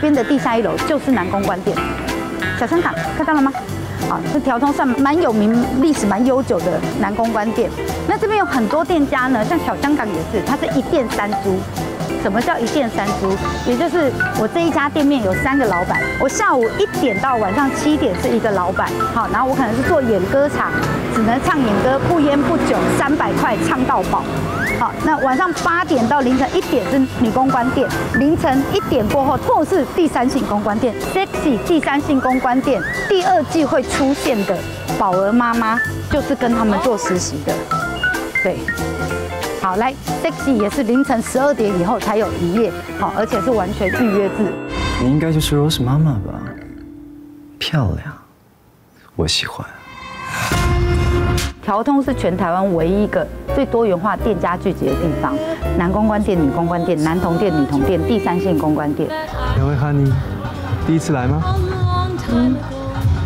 边的地下一楼就是南公关店。小香港看到了吗？好，这条通算蛮有名、历史蛮悠久的南公关店。那这边有很多店家呢，像小香港也是，它是一店三租。什么叫一店三租？也就是我这一家店面有三个老板，我下午一点到晚上七点是一个老板，好，然后我可能是做演歌场，只能唱演歌，不烟不酒，三百块唱到饱。好，那晚上八点到凌晨一点是女公关店，凌晨一点过后或是第三性公关店，sexy 第三性公关店第二季会出现的宝儿妈妈就是跟他们做实习的，对。好，来，sexy 也是凌晨十二点以后才有营业，好，而且是完全预约制。你应该就是 Rose 妈妈吧？漂亮，我喜欢。调通是全台湾唯一一个最多元化店家聚集的地方，男公关店、女公关店、男童店、女童店、第三线公关店。两位 Honey，第一次来吗？嗯。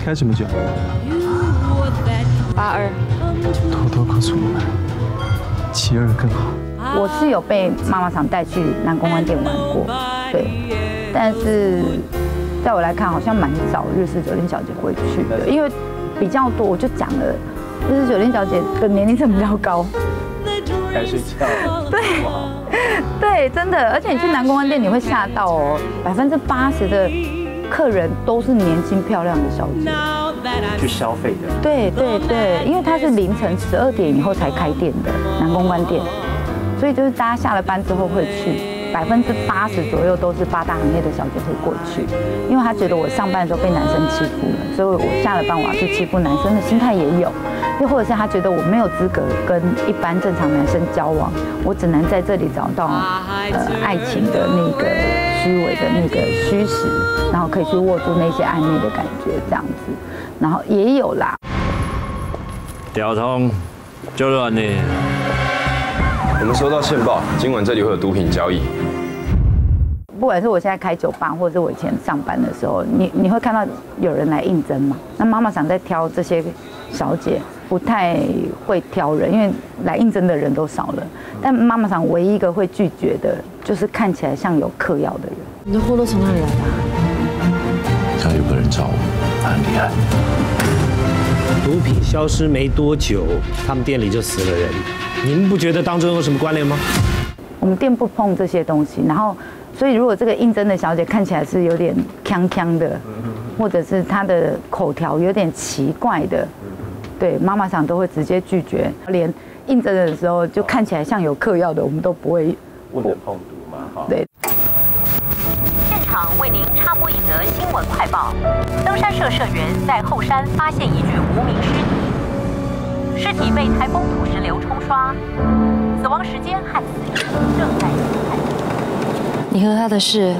开什么酒？八二。偷偷告诉我们。七二更好。我是有被妈妈常带去男公关店玩过，对，但是在我来看，好像蛮少日式酒店小姐会去的，因为比较多。我就讲了，日式酒店小姐的年龄层比较高，该睡觉。对，对，真的。而且你去南公关店，你会吓到哦，百分之八十的客人都是年轻漂亮的小姐。去消费的，对对对，因为它是凌晨十二点以后才开店的南公关店，所以就是大家下了班之后会去，百分之八十左右都是八大行业的小姐会过去，因为她觉得我上班的时候被男生欺负了，所以我下了班我要去欺负男生的心态也有，又或者是他觉得我没有资格跟一般正常男生交往，我只能在这里找到呃爱情的那个虚伪的那个虚实，然后可以去握住那些暧昧的感觉这样子。然后也有啦，调通就乱你。我们收到线报，今晚这里会有毒品交易。不管是我现在开酒吧，或者是我以前上班的时候，你你会看到有人来应征嘛？那妈妈想在挑这些小姐，不太会挑人，因为来应征的人都少了。但妈妈想唯一一个会拒绝的，就是看起来像有嗑药的人。你的货都从哪里来的？家有个人找我。他很厉害。毒品消失没多久，他们店里就死了人。你们不觉得当中有什么关联吗？我们店不碰这些东西。然后，所以如果这个应征的小姐看起来是有点锵锵的，或者是她的口条有点奇怪的，对妈妈想都会直接拒绝。连应征的时候就看起来像有嗑药的，我们都不会不能碰毒嘛。哈。对。为您插播一则新闻快报：登山社社员在后山发现一具无名尸体，尸体被台风土石流冲刷，死亡时间和死因正在研判。你和他的事，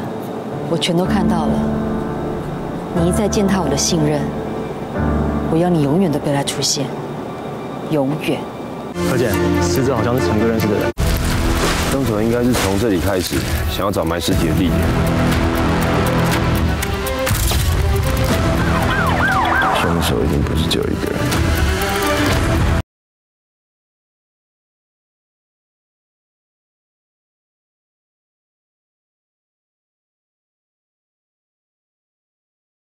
我全都看到了。你一再践踏我的信任，我要你永远都别再出现，永远。何姐，死者好像是陈哥认识的人，凶手应该是从这里开始，想要找埋尸体的地点。凶手一定不是只有一个人。